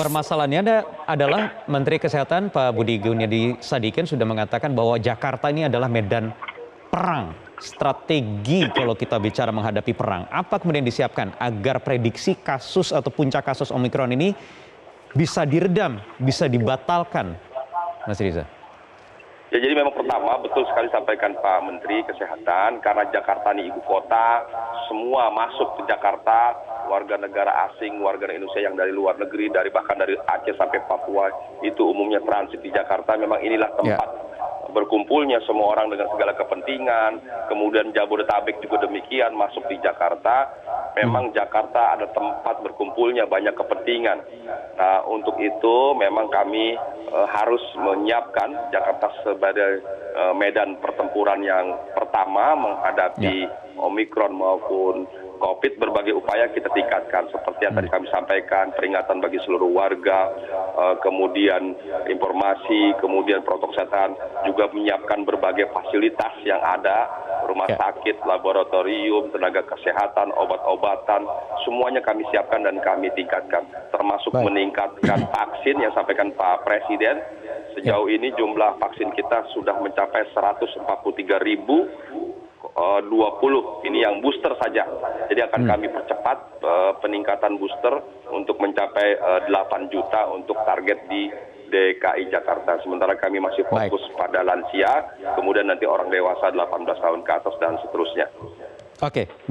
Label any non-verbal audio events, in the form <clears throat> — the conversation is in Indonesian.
Permasalahannya ada, adalah Menteri Kesehatan Pak Budi Gunadi Sadikin sudah mengatakan bahwa Jakarta ini adalah medan perang, strategi kalau kita bicara menghadapi perang. Apa kemudian disiapkan agar prediksi kasus atau puncak kasus Omikron ini bisa diredam, bisa dibatalkan, Mas Riza? Ya jadi memang pertama betul sekali sampaikan Pak Menteri Kesehatan karena Jakarta ini ibu kota, semua masuk ke Jakarta, warga negara asing, warga Indonesia yang dari luar negeri, dari bahkan dari Aceh sampai Papua itu umumnya transit di Jakarta. Memang inilah tempat yeah. berkumpulnya semua orang dengan segala kepentingan. Kemudian Jabodetabek juga demikian masuk di Jakarta. Memang hmm. Jakarta ada tempat berkumpulnya banyak kepentingan. Nah untuk itu memang kami uh, harus menyiapkan Jakarta sebagai uh, medan pertempuran yang pertama menghadapi ya. Omikron maupun COVID berbagai upaya kita tingkatkan seperti yang tadi hmm. kami sampaikan peringatan bagi seluruh warga uh, kemudian informasi kemudian protokol kesehatan juga menyiapkan berbagai fasilitas yang ada rumah ya. sakit laboratorium tenaga kesehatan obat-obatan semuanya kami siapkan dan kami tingkatkan termasuk Baik. meningkatkan <clears throat> vaksin yang sampaikan Pak Presiden sejauh ya. ini jumlah vaksin kita sudah mencapai 143 ribu 20 eh, ini yang booster saja. Jadi akan hmm. kami percepat uh, peningkatan booster untuk mencapai uh, eh, 8 juta untuk target di DKI Jakarta. Sementara kami masih fokus Baik. pada lansia, kemudian nanti orang dewasa 18 tahun ke atas dan seterusnya. Oke.